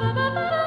ba-ba-ba-ba